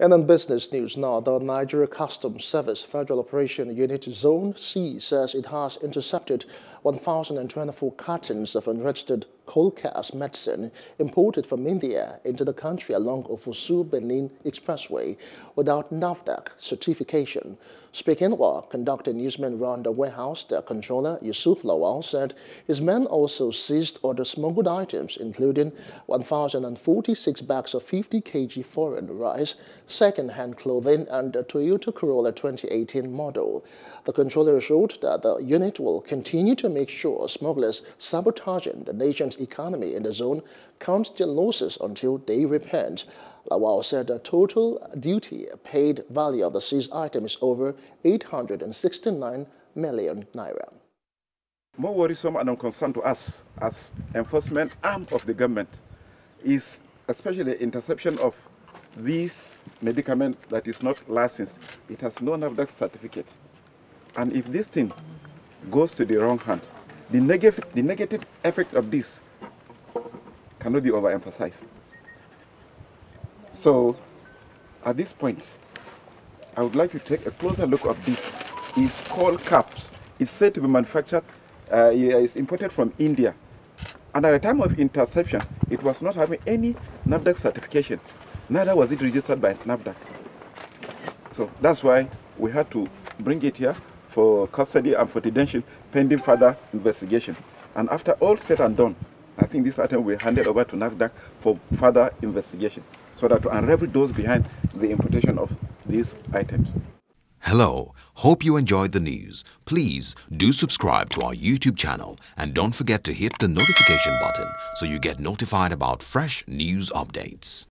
And in business news. Now, the Nigeria Customs Service Federal Operation Unit Zone C says it has intercepted 1,024 cartons of unregistered colcaps medicine imported from India into the country along Ofosu-Benin Expressway without NAFDAC certification. Speaking while conducting newsmen around the warehouse, the controller Yusuf Lawal said his men also seized other smuggled items, including 1,046 bags of 50 kg foreign rice, second-hand clothing, and a Toyota Corolla 2018 model. The controller assured that the unit will continue to make sure smugglers sabotaging the nation's economy in the zone count their losses until they repent. Lawal said the total duty paid value of the seized item is over 869 million naira. More worrisome and unconcerned to us as enforcement arm of the government is especially interception of this medicament that is not licensed. It has no NAFDAC certificate. And if this thing goes to the wrong hand, the, neg the negative effect of this cannot be overemphasized. So, at this point, I would like to take a closer look at this. It's called caps. It's said to be manufactured, uh, it's imported from India. And at the time of interception, it was not having any NAFDAC certification. Neither was it registered by NAFDAC. So that's why we had to bring it here for custody and for detention pending further investigation. And after all said and done, I think this item will be handed over to NAFDAC for further investigation so that to unravel those behind the importation of these items. Hello, hope you enjoyed the news. Please do subscribe to our YouTube channel and don't forget to hit the notification button so you get notified about fresh news updates.